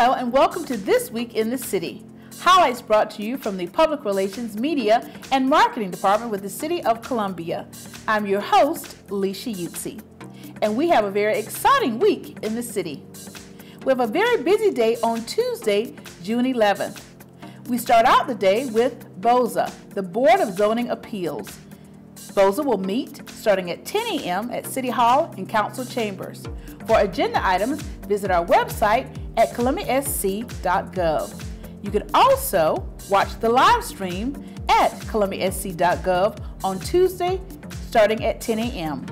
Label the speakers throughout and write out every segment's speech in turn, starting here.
Speaker 1: Hello and welcome to This Week in the City. Highlights brought to you from the Public Relations, Media, and Marketing Department with the City of Columbia. I'm your host, Leisha Utsi, and we have a very exciting week in the city. We have a very busy day on Tuesday, June 11th. We start out the day with BOZA, the Board of Zoning Appeals. BOZA will meet starting at 10 a.m. at City Hall and Council Chambers. For agenda items, visit our website at columbiasc.gov. You can also watch the live stream at columbiasc.gov on Tuesday starting at 10 a.m.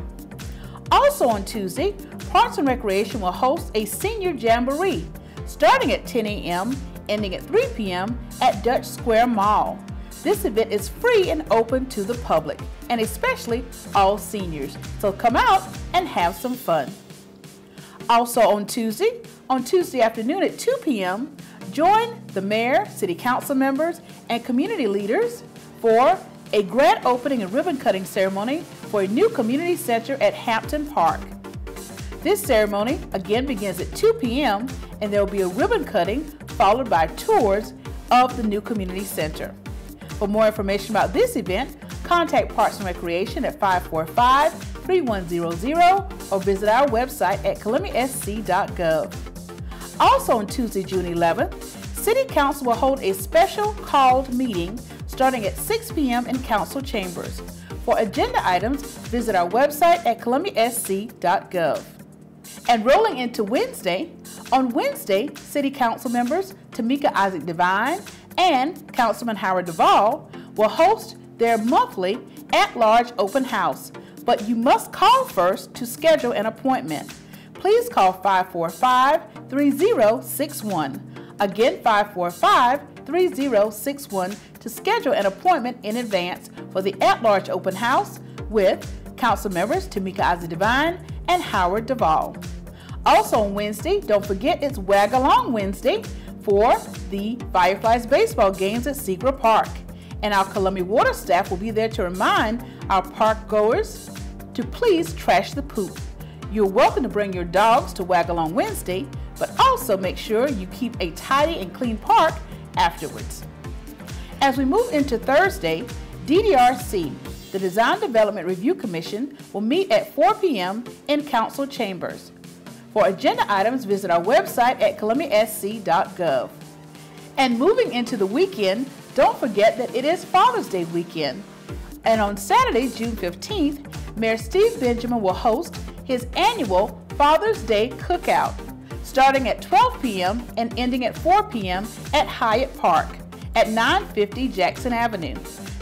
Speaker 1: Also on Tuesday, Parks and Recreation will host a senior jamboree starting at 10 a.m. ending at 3 p.m. at Dutch Square Mall. This event is free and open to the public, and especially all seniors. So come out and have some fun. Also on Tuesday, on Tuesday afternoon at 2 p.m., join the mayor, city council members, and community leaders for a grand opening and ribbon cutting ceremony for a new community center at Hampton Park. This ceremony again begins at 2 p.m. and there will be a ribbon cutting followed by tours of the new community center. For more information about this event, contact Parks and Recreation at 545 3100 or visit our website at columbiasc.gov. Also on Tuesday, June 11th, City Council will hold a special called meeting starting at 6 p.m. in council chambers. For agenda items, visit our website at columbiasc.gov. And rolling into Wednesday, on Wednesday, City Council members Tamika Isaac Devine and Councilman Howard Duvall will host their monthly at-large open house, but you must call first to schedule an appointment. Please call 545-3061. Again, 545-3061 to schedule an appointment in advance for the at-large open house with council members Tamika Isaac Devine and Howard Duvall. Also on Wednesday, don't forget it's Wag Along Wednesday for the Fireflies baseball games at Segra Park. And our Columbia Water staff will be there to remind our park goers to please trash the poop. You're welcome to bring your dogs to Wag Along Wednesday, but also make sure you keep a tidy and clean park afterwards. As we move into Thursday, DDRC, the Design Development Review Commission, will meet at 4 p.m. in council chambers. For agenda items, visit our website at columbiasc.gov. And moving into the weekend, don't forget that it is Father's Day weekend. And on Saturday, June 15th, Mayor Steve Benjamin will host his annual Father's Day Cookout, starting at 12 p.m. and ending at 4 p.m. at Hyatt Park at 950 Jackson Avenue.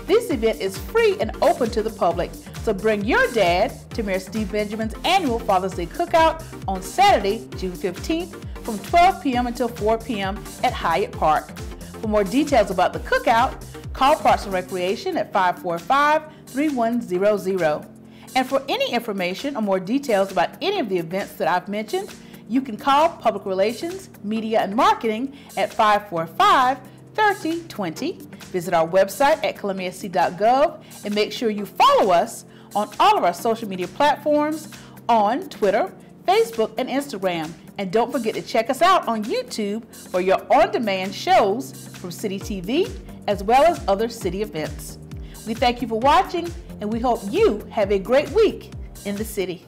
Speaker 1: This event is free and open to the public, so bring your dad to Mayor Steve Benjamin's annual Father's Day Cookout on Saturday, June 15th from 12 p.m. until 4 p.m. at Hyatt Park. For more details about the cookout, call Parks and Recreation at 545 3100. And for any information or more details about any of the events that I've mentioned, you can call Public Relations, Media, and Marketing at 545 3020. Visit our website at columbiasc.gov and make sure you follow us on all of our social media platforms on Twitter, Facebook, and Instagram. And don't forget to check us out on YouTube for your on demand shows from City TV as well as other city events. We thank you for watching and we hope you have a great week in the city.